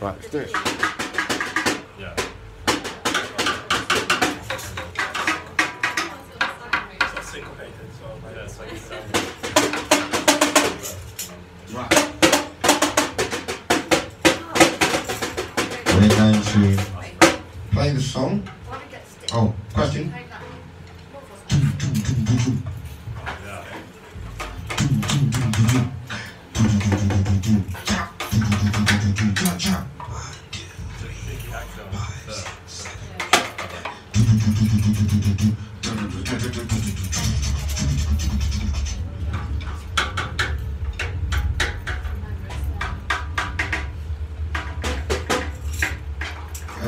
Right, stick. Yeah. do it. play the song. Oh, question.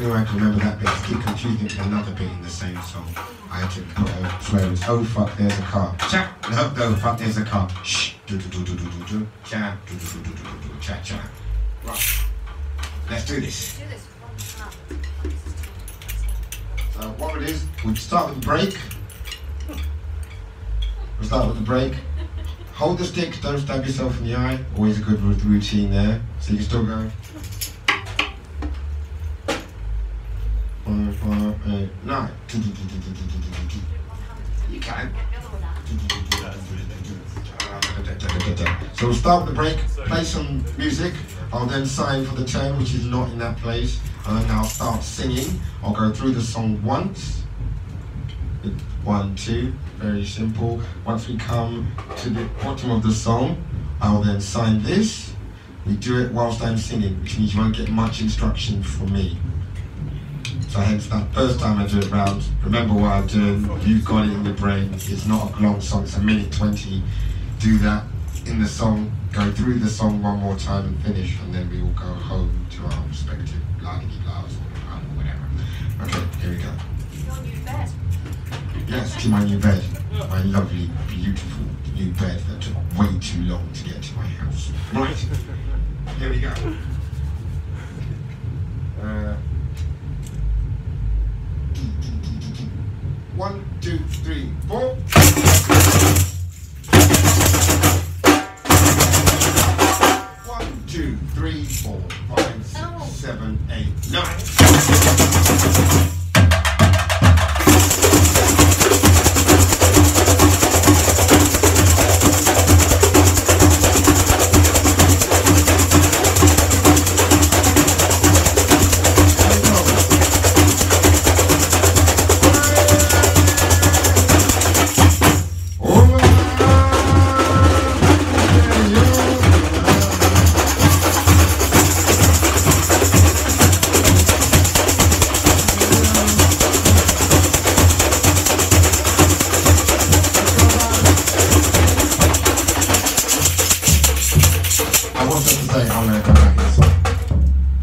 Only way I can remember that bit is keep confusing it with another bit in the same song. I had to put a swear words. Oh fuck, there's a car. Cha. No, no, fuck, there's a car. Shh. Do do do do do do do. Cha. Do do do do do do do. Cha cha. Right. Let's do this. So what it is, we start with the break. We'll start with the break. Hold the stick, don't stab yourself in the eye. Always a good routine there. So you can still go. Five, five, eight, nine. You can. So we'll start the break, play some music. I'll then sign for the turn, which is not in that place, and then I'll start singing. I'll go through the song once. One, two, very simple. Once we come to the bottom of the song, I'll then sign this. We do it whilst I'm singing, which means you won't get much instruction from me. So hence that first time I do it round, remember what I'm doing, you've got it in your brain, it's not a long song, it's a minute 20. Do that in the song, go through the song one more time and finish, and then we will go home to our respective laggy blas or whatever. Okay, here we go. Your new bed. Yes, to my new bed. My lovely, beautiful new bed that took way too long to get to my house. Right, here we go.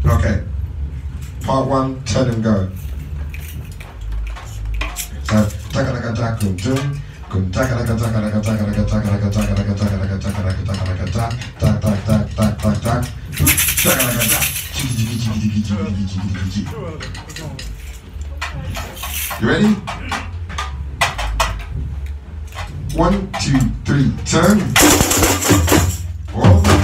Okay. Part one, turn and go. So taka taka taka kum tum, kum taka taka taka taka taka taka taka taka taka taka taka taka taka taka taka taka tak tak tak tak tak tak tak taka taka tak. Jiggy jiggy jiggy jiggy jiggy jiggy jiggy jiggy. You ready? One, two, three, turn. Whoa.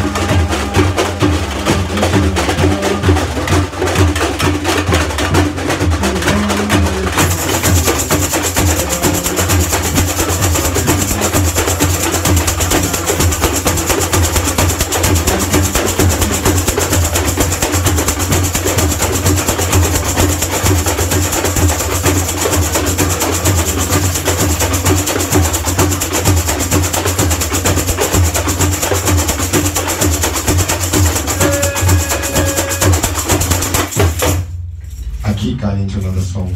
Going into another song.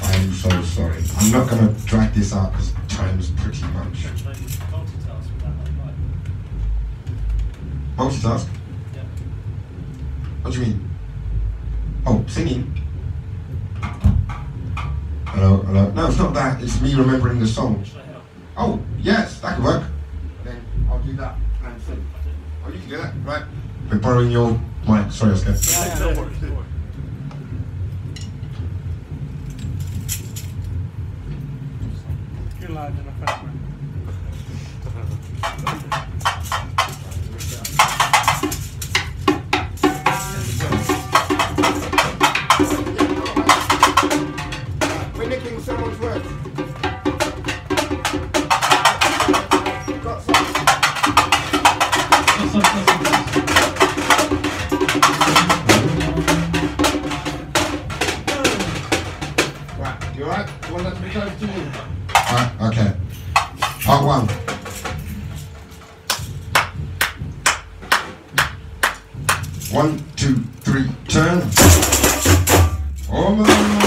I'm so sorry. I'm not gonna drag this out because time's pretty much. multitask yeah. What do you mean? Oh, singing? Hello, hello. No, it's not that. It's me remembering the song. Oh, yes, that could work. Then I'll do that and sing. Oh, you can do that, right? We're borrowing your mic. Sorry, Oscar. Yeah, worries, no. large enough. One, two, three, turn. Oh,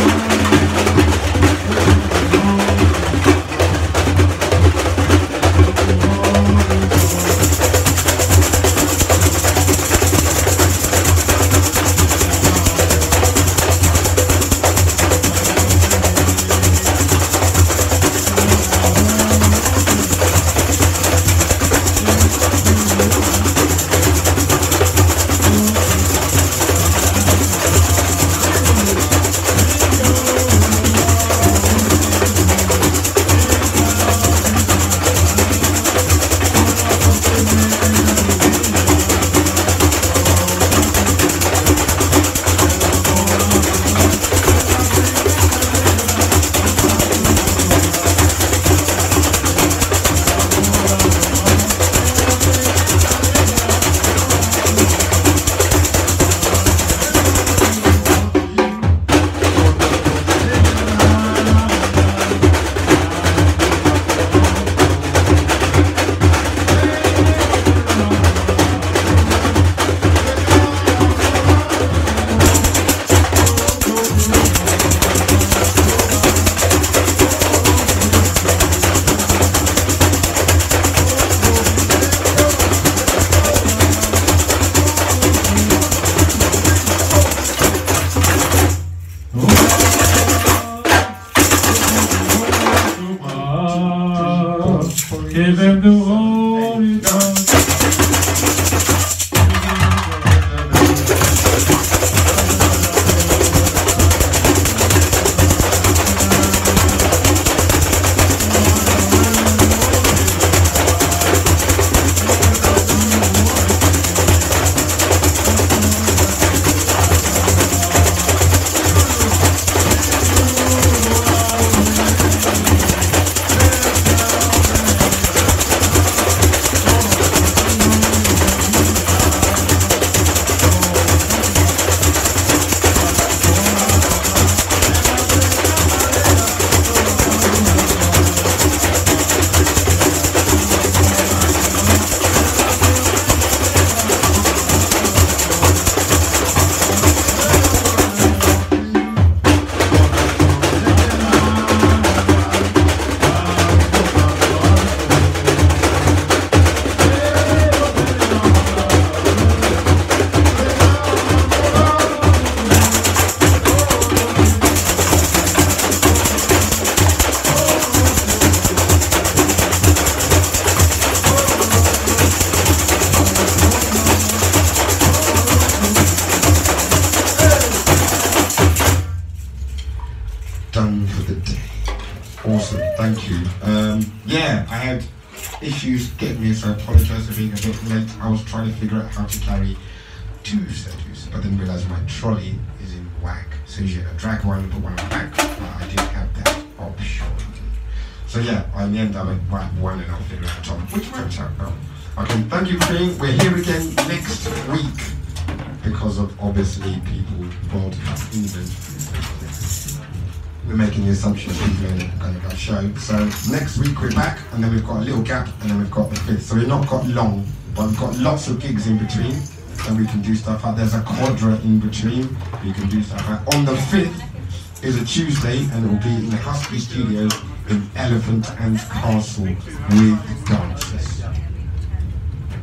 Give them the had issues getting here, so I apologise for being a bit late. I was trying to figure out how to carry two statues, but then realised my trolley is in whack. So usually I drag one and put one back, but I didn't have that option. So yeah, the end I went right one and I'll figure out top, which worked out well. Okay, thank you for being. We're here again next week because of obviously people broadcast England we're making the assumption that we're going to go show. So next week we're back, and then we've got a little gap, and then we've got the fifth. So we've not got long, but we've got lots of gigs in between, and we can do stuff like there's a quadra in between. We can do stuff like on the fifth is a Tuesday, and it will be in the Husky Studios in Elephant and Castle with dancers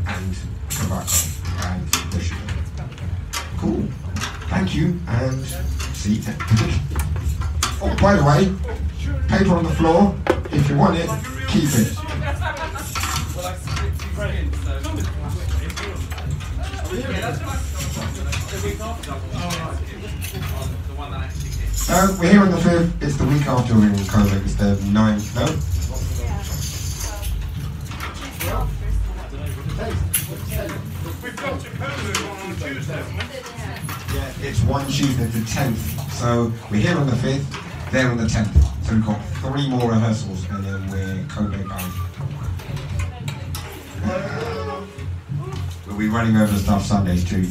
and tobacco and the. Cool. Thank you, and see you. Oh, by the way, paper on the floor. If you want it, keep it. Uh, we're here on the 5th. It's the week after we're in COVID. It's the 9th, no? It's one Tuesday, the 10th. So we're here on the 5th, there on the 10th. So we've got three more rehearsals and then we're COVID bound. We'll be running over stuff Sundays too.